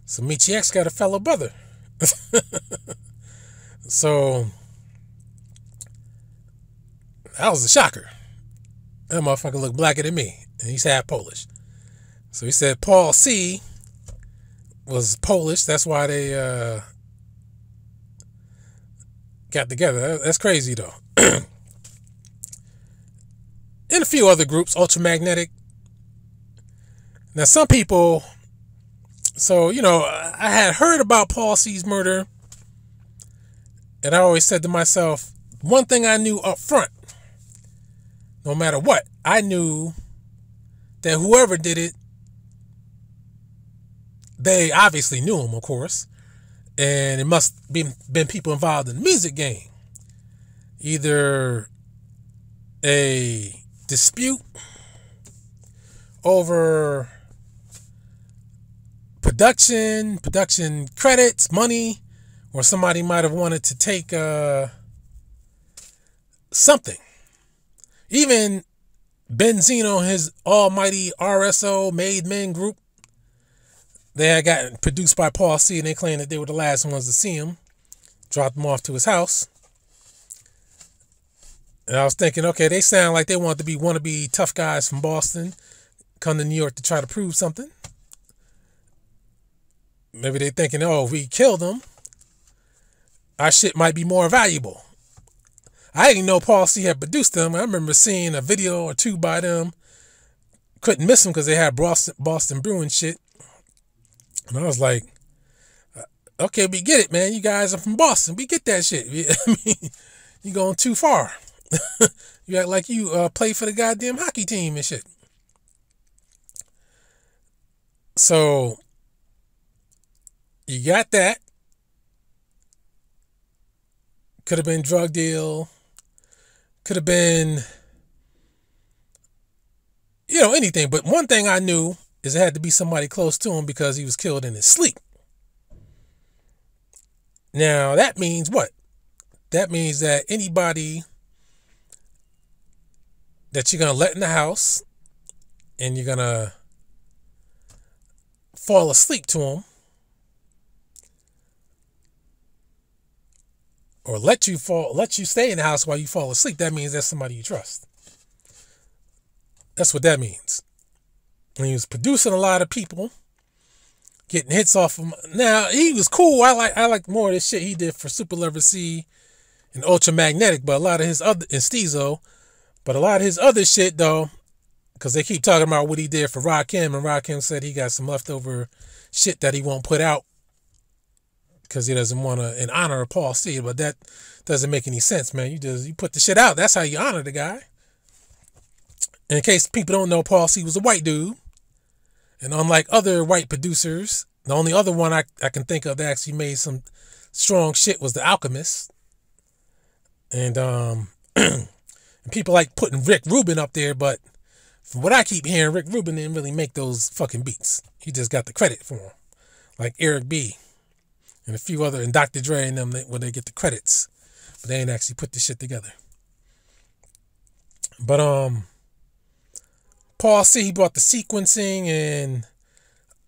So Michi X got a fellow brother. so that was a shocker. That motherfucker looked blacker than me and he's half Polish. So he said Paul C was Polish. That's why they uh, got together. That's crazy though. and a few other groups, Ultramagnetic. Now some people, so you know, I had heard about Paul C's murder, and I always said to myself, one thing I knew up front, no matter what, I knew that whoever did it, they obviously knew him, of course, and it must be been people involved in the music game. Either a dispute over production, production credits, money, or somebody might have wanted to take uh, something. Even Benzino, his almighty RSO Made Men group, they had gotten produced by Paul C. and they claimed that they were the last ones to see him. Dropped him off to his house. And I was thinking, okay, they sound like they want to be wannabe tough guys from Boston, come to New York to try to prove something. Maybe they thinking, oh, if we kill them, our shit might be more valuable. I didn't know Paul C had produced them. I remember seeing a video or two by them. Couldn't miss them because they had Boston, Boston Bruin shit. And I was like, uh, okay, we get it, man. You guys are from Boston. We get that shit. I mean, you going too far. you act like you uh, play for the goddamn hockey team and shit. So you got that. Could have been drug deal. Could have been, you know, anything. But one thing I knew is it had to be somebody close to him because he was killed in his sleep. Now, that means what? That means that anybody that you're going to let in the house and you're going to fall asleep to him or let you fall let you stay in the house while you fall asleep that means that's somebody you trust. That's what that means. And he was producing a lot of people getting hits off him now he was cool. I like i like more of this shit he did for super lover c and ultramagnetic but a lot of his other and Stezo, but a lot of his other shit though because they keep talking about what he did for Rakim, and Rakim said he got some leftover shit that he won't put out because he doesn't want to in honor of Paul C. But that doesn't make any sense, man. You just you put the shit out. That's how you honor the guy. In case people don't know, Paul C. was a white dude, and unlike other white producers, the only other one I, I can think of that actually made some strong shit was The Alchemist. And um, and people like putting Rick Rubin up there, but from what I keep hearing, Rick Rubin didn't really make those fucking beats. He just got the credit for them, like Eric B and a few other, and Dr. Dre and them, where they get the credits, but they ain't actually put the shit together. But um, Paul C. He brought the sequencing, and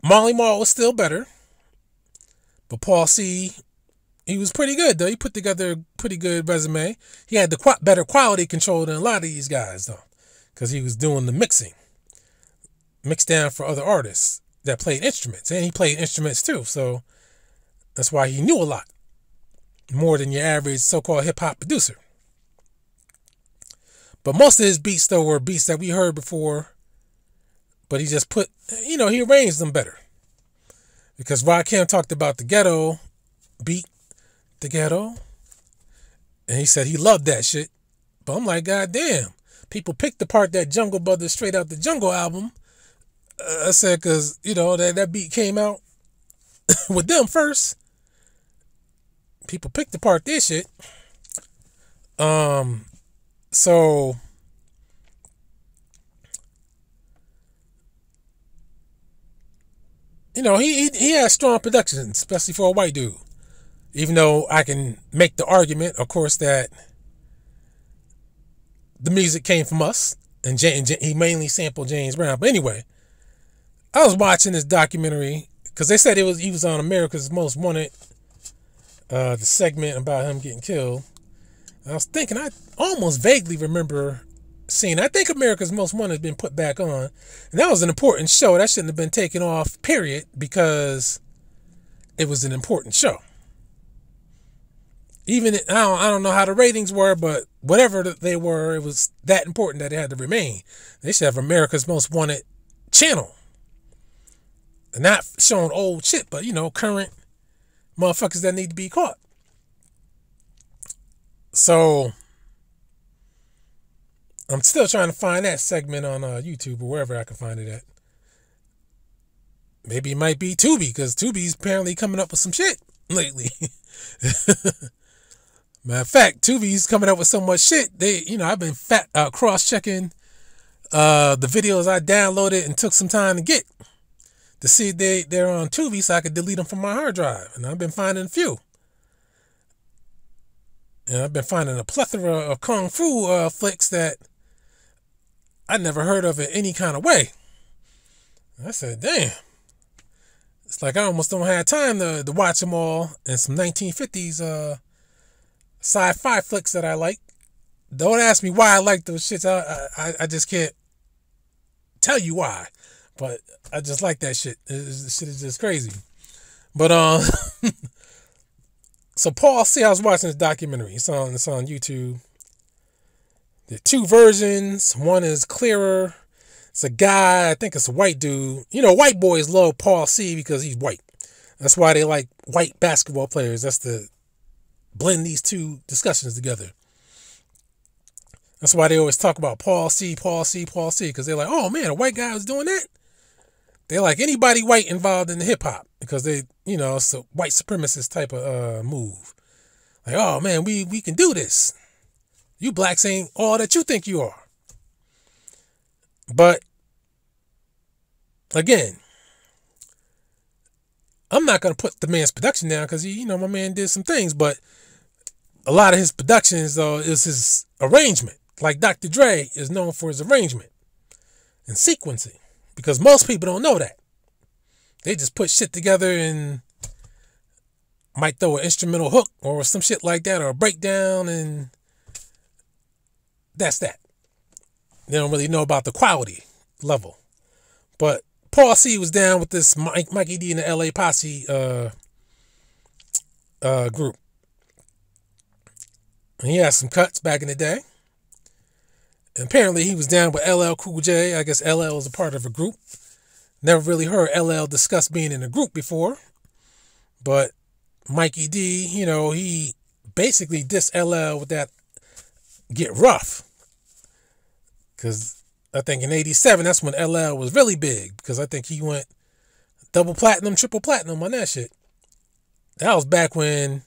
Marley Marl was still better, but Paul C. He was pretty good though. He put together a pretty good resume. He had the qu- better quality control than a lot of these guys though, because he was doing the mixing, mixed down for other artists that played instruments, and he played instruments too. So that's why he knew a lot more than your average so called hip hop producer. But most of his beats, though, were beats that we heard before, but he just put, you know, he arranged them better. Because Rakim talked about the ghetto beat, the ghetto, and he said he loved that shit. But I'm like, God damn, people picked apart that Jungle Brothers straight out the Jungle album. Uh, I said, because, you know, that, that beat came out with them first people picked apart this shit. Um, so you know, he, he he has strong production, especially for a white dude. Even though I can make the argument, of course, that the music came from us, and James, he mainly sampled James Brown. But anyway, I was watching this documentary because they said it was he was on America's Most Wanted uh, the segment about him getting killed, I was thinking I almost vaguely remember seeing. I think America's Most Wanted has been put back on, and that was an important show. That shouldn't have been taken off. Period, because it was an important show. Even I don't, I don't know how the ratings were, but whatever they were, it was that important that it had to remain. They should have America's Most Wanted channel, and not showing old shit, but you know current motherfuckers that need to be caught. So I'm still trying to find that segment on uh, YouTube or wherever I can find it at. Maybe it might be Tubi because Tubi's apparently coming up with some shit lately. Matter of fact, Tubi's coming up with so much shit. They, you know, I've been fat uh, cross checking uh, the videos I downloaded and took some time to get to see they they're on Tubi so I could delete them from my hard drive, and I've been finding a few. And I've been finding a plethora of kung fu uh, flicks that I never heard of in any kind of way. I said, damn. It's like I almost don't have time to, to watch them all and some 1950s uh, sci-fi flicks that I like. Don't ask me why I like those shits. I, I, I just can't tell you why. But I just like that shit. This shit is just crazy. But um, so Paul, see, I was watching this documentary. It's on it's on YouTube. There are two versions. One is clearer. It's a guy. I think it's a white dude. You know, white boys love Paul C because he's white. That's why they like white basketball players. That's the blend these two discussions together. That's why they always talk about Paul C, Paul C, Paul C, because they're like, oh man, a white guy was doing that. They like anybody white involved in the hip hop because they, you know, it's a white supremacist type of uh, move. Like, oh man, we we can do this. You blacks ain't all that you think you are. But again, I'm not gonna put the man's production down because you know my man did some things, but a lot of his productions though is his arrangement. Like Dr. Dre is known for his arrangement and sequencing because most people don't know that. They just put shit together and might throw an instrumental hook or some shit like that or a breakdown and that's that. They don't really know about the quality level. But Paul C was down with this Mike, Mikey D and the LA Posse uh, uh, group. And he had some cuts back in the day. Apparently he was down with LL Cool J. I guess LL was a part of a group. Never really heard LL discuss being in a group before. But Mikey D, you know, he basically dissed LL with that get rough. Because I think in 87, that's when LL was really big. Because I think he went double platinum, triple platinum on that shit. That was back when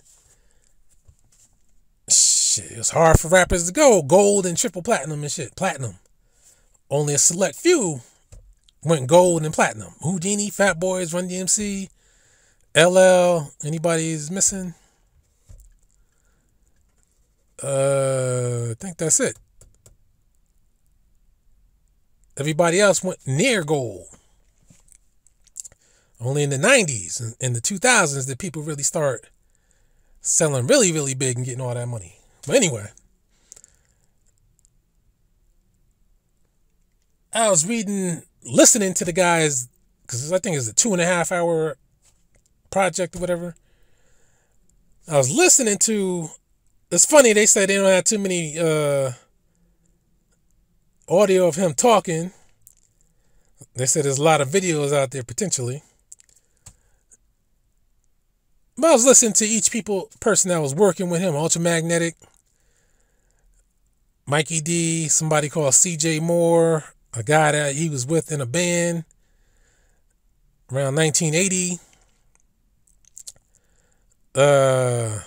shit, it was hard for rappers to go gold and triple platinum and shit. Platinum. Only a select few went gold and platinum. Whodini, Fat Boys, Run DMC, LL. Anybody's missing? Uh, I think that's it. Everybody else went near gold. Only in the 90s and the 2000s did people really start selling really, really big and getting all that money. But anyway, I was reading, listening to the guys, because I think it's a two and a half hour project or whatever. I was listening to, it's funny, they say they don't have too many uh, audio of him talking. They said there's a lot of videos out there potentially. But I was listening to each people person that was working with him, Ultramagnetic, Mikey D, somebody called CJ Moore, a guy that he was with in a band around 1980. Uh, a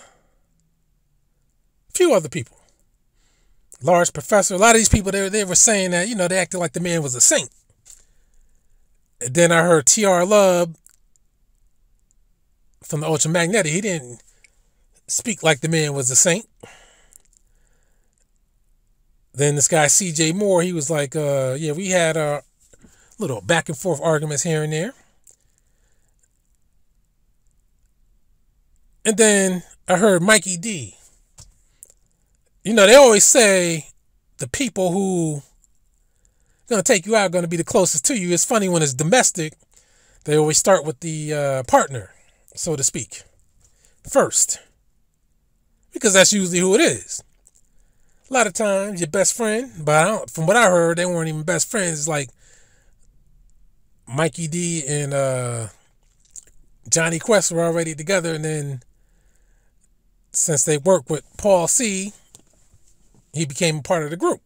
few other people. Large professor. A lot of these people they, they were saying that, you know, they acted like the man was a saint. And then I heard TR Love from the Ultramagnetic. He didn't speak like the man was a saint. Then this guy CJ Moore, he was like, uh, yeah, we had a little back and forth arguments here and there. And then I heard Mikey D. You know, they always say the people who gonna take you out are gonna be the closest to you. It's funny when it's domestic, they always start with the uh, partner, so to speak, first. Because that's usually who it is a lot of times your best friend, but from what I heard, they weren't even best friends. It's like Mikey D and uh, Jonny Quest were already together, and then since they worked with Paul C, he became part of the group.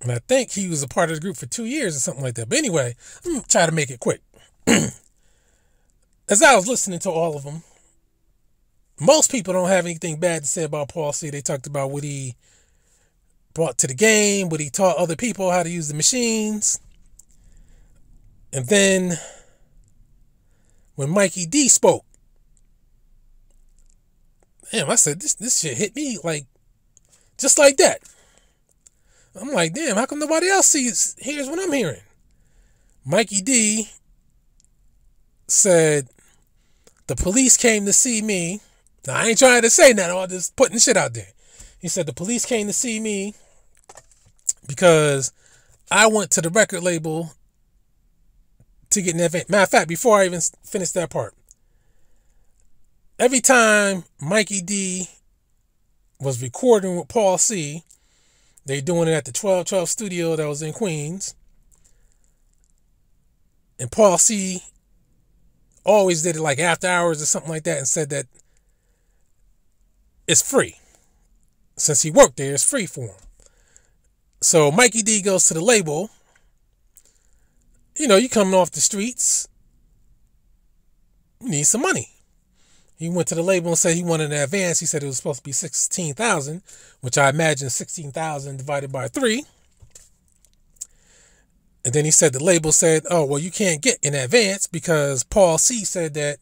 And I think he was a part of the group for two years or something like that. But anyway, I'm gonna try to make it quick. As I was listening to all of them, most people don't have anything bad to say about Paul C. They talked about what he brought to the game, what he taught other people how to use the machines. And then when Mikey D spoke, Damn, I said this this shit hit me like just like that. I'm like, damn, how come nobody else sees hears what I'm hearing? Mikey D said the police came to see me. Now, I ain't trying to say that, I'm just putting shit out there. He said the police came to see me because I went to the record label to get an event. Matter of fact, before I even finished that part, every time Mikey D was recording with Paul C, they doing it at the 1212 studio that was in Queens. And Paul C always did it like after hours or something like that and said that it's free. Since he worked there, it's free for him. So Mikey D goes to the label. You know, you coming off the streets. You need some money. He went to the label and said he wanted an advance. He said it was supposed to be sixteen thousand, which I imagine sixteen thousand divided by three. And then he said the label said, "Oh well, you can't get an advance because Paul C said that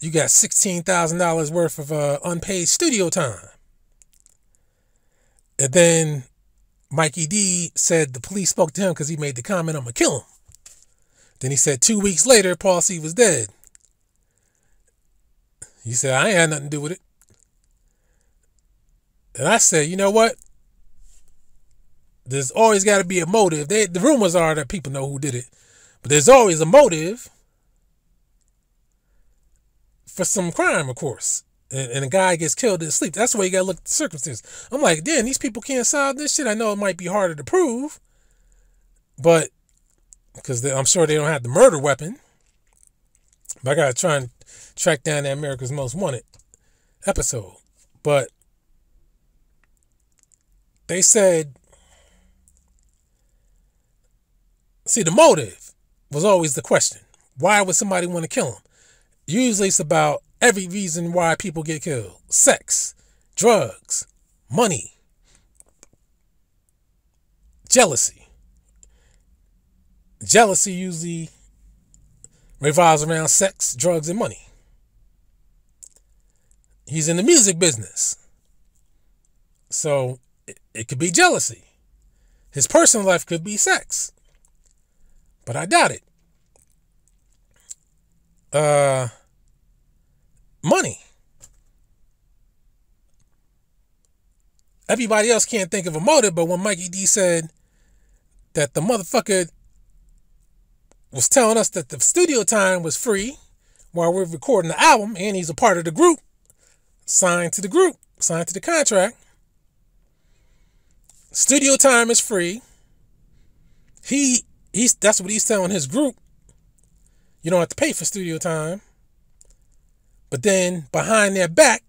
you got sixteen thousand dollars worth of uh, unpaid studio time." And then Mikey D said the police spoke to him because he made the comment, "I'm gonna kill him." Then he said two weeks later, Paul C was dead. He said, I ain't had nothing to do with it. And I said, you know what? There's always got to be a motive. They, the rumors are that people know who did it, but there's always a motive for some crime, of course. And, and a guy gets killed in sleep. That's why you got to look at the circumstances. I'm like, damn, these people can't solve this shit. I know it might be harder to prove, but because I'm sure they don't have the murder weapon. But I got to try and track down the America's Most Wanted episode. But they said, see, the motive was always the question. Why would somebody want to kill him? Usually it's about every reason why people get killed sex, drugs, money, jealousy. Jealousy usually revolves around sex, drugs, and money. He's in the music business. So it, it could be jealousy. His personal life could be sex. But I doubt it. Uh money. Everybody else can't think of a motive, but when Mikey D said that the motherfucker was telling us that the studio time was free while we're recording the album and he's a part of the group, signed to the group, signed to the contract. Studio time is free. He he's that's what he's telling his group. You don't have to pay for studio time. But then behind their back,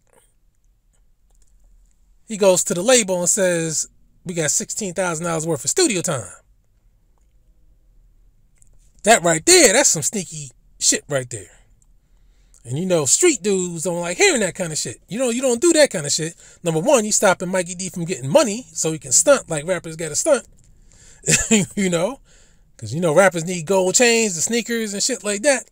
he goes to the label and says, We got $16,000 worth of studio time. That right there, that's some sneaky shit right there. And you know, street dudes don't like hearing that kind of shit. You know, you don't do that kind of shit. Number one, you stopping Mikey D from getting money so he can stunt like rappers got to stunt. you know, because you know rappers need gold chains, the sneakers, and shit like that.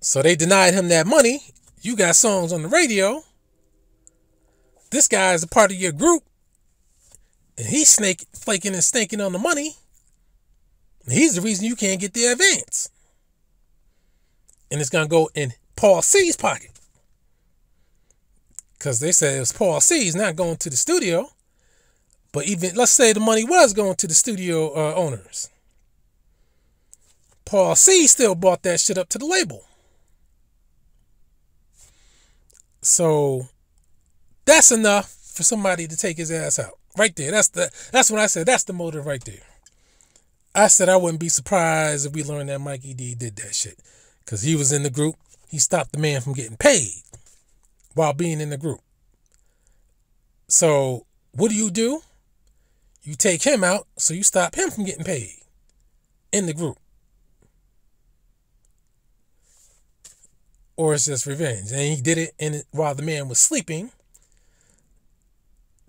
So they denied him that money. You got songs on the radio. This guy is a part of your group, and he's snake flaking and stinking on the money. He's the reason you can't get the advance. And it's going to go in Paul C's pocket. Because they said it was Paul C's not going to the studio. But even, let's say the money was going to the studio uh, owners. Paul C still bought that shit up to the label. So that's enough for somebody to take his ass out. Right there. That's the that's what I said. That's the motive right there. I said I wouldn't be surprised if we learned that Mikey D did that shit. Because he was in the group. He stopped the man from getting paid while being in the group. So what do you do? You take him out so you stop him from getting paid in the group. Or it's just revenge. And he did it in while the man was sleeping.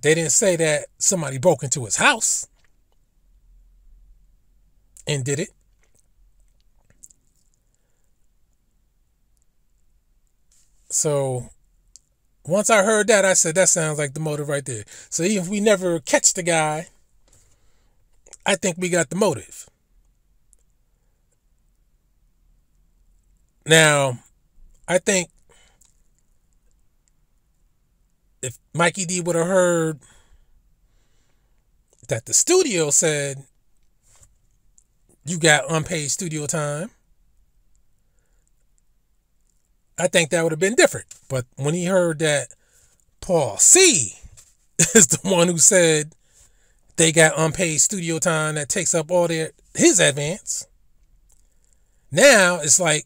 They didn't say that somebody broke into his house and did it. So once I heard that, I said, that sounds like the motive right there. So even if we never catch the guy, I think we got the motive. Now, I think if Mikey D would have heard that the studio said you got unpaid studio time, I think that would have been different. But when he heard that Paul C is the one who said they got unpaid studio time that takes up all their his advance, now it's like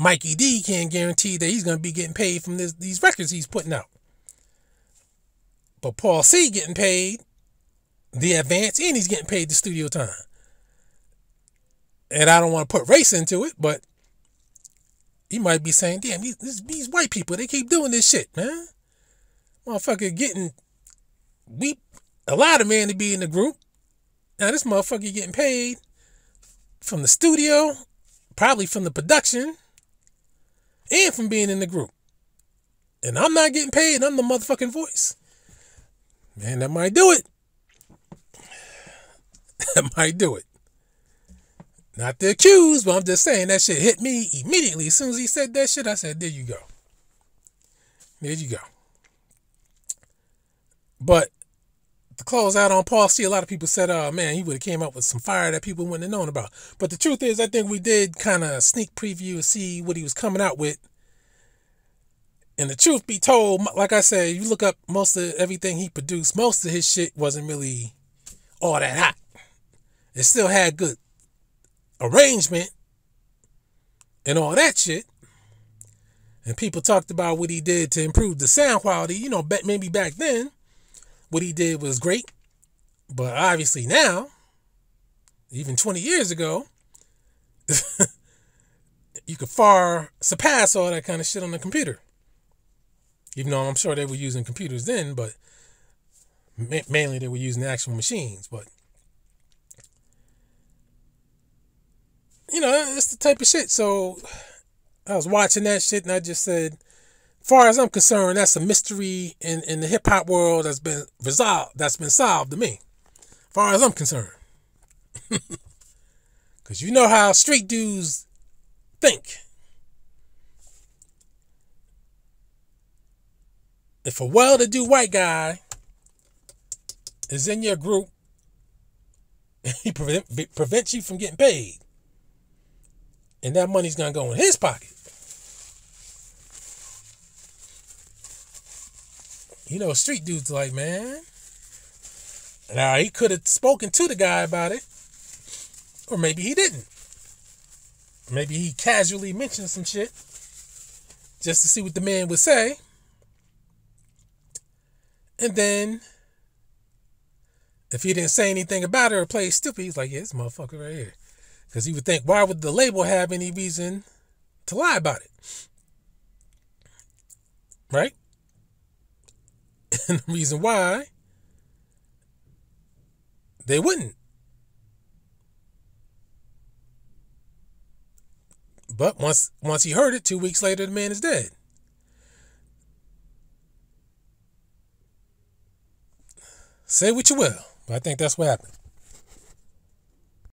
Mikey D can't guarantee that he's going to be getting paid from this, these records he's putting out. But Paul C getting paid the advance and he's getting paid the studio time. And I don't want to put race into it, but he might be saying, damn, these, these white people, they keep doing this shit, man. Motherfucker getting, we a man to be in the group. Now this motherfucker getting paid from the studio, probably from the production, and from being in the group. And I'm not getting paid, I'm the motherfucking voice. Man, that might do it. That might do it. Not the accused, but I'm just saying that shit hit me immediately. As soon as he said that shit, I said, there you go. There you go. But to close out on Paul C, a lot of people said, oh man, he would have came up with some fire that people wouldn't have known about. But the truth is, I think we did kind of sneak preview and see what he was coming out with. And the truth be told, like I said, you look up most of everything he produced, most of his shit wasn't really all that hot. It still had good arrangement and all that shit. And people talked about what he did to improve the sound quality. You know, maybe back then, what he did was great. But obviously now, even 20 years ago, you could far surpass all that kind of shit on the computer. Even though I'm sure they were using computers then, but mainly they were using actual machines. But you know, it's the type of shit. So I was watching that shit and I just said, far as I'm concerned, that's a mystery in, in the hip hop world that's been resolved, that's been solved to me. Far as I'm concerned. Because you know how street dudes think. If a well to do white guy is in your group, he prevent, prevents you from getting paid. And that money's going to go in his pocket. You know, street dudes like, man. Now, he could have spoken to the guy about it. Or maybe he didn't. Maybe he casually mentioned some shit just to see what the man would say. And then, if he didn't say anything about it or play stupid, he's like, yeah, this motherfucker right here. Because he would think, why would the label have any reason to lie about it? Right? And the reason why they wouldn't. But once once he heard it, two weeks later, the man is dead. Say what you will, but I think that's what happened.